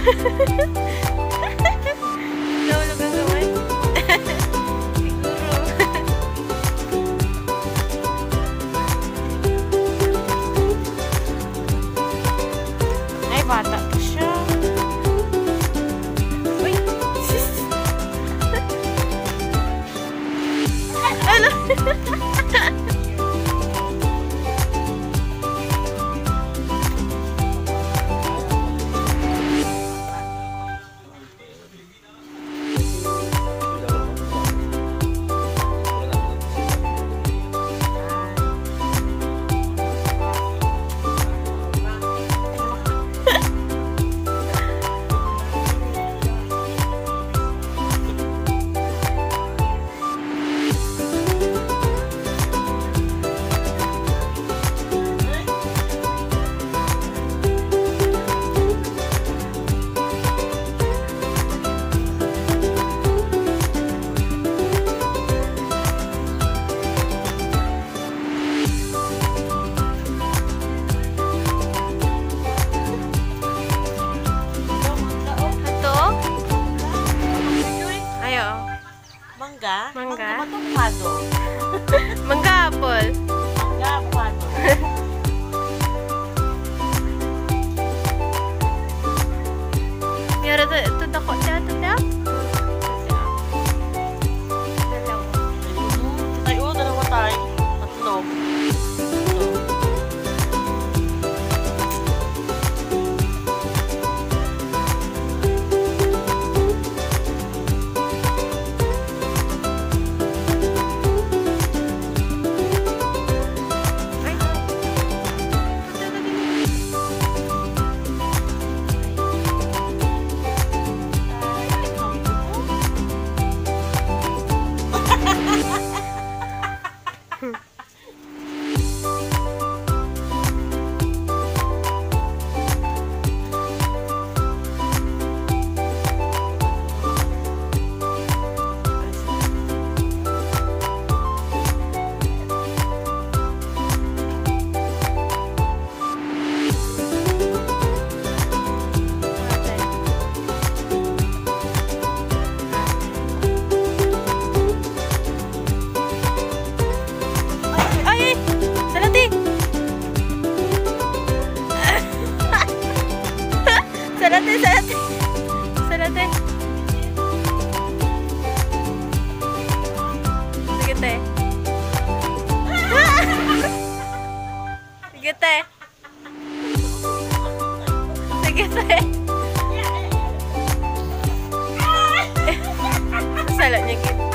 Ha ha ha ha! Sige, te. Sige, te. Sala niya, gid.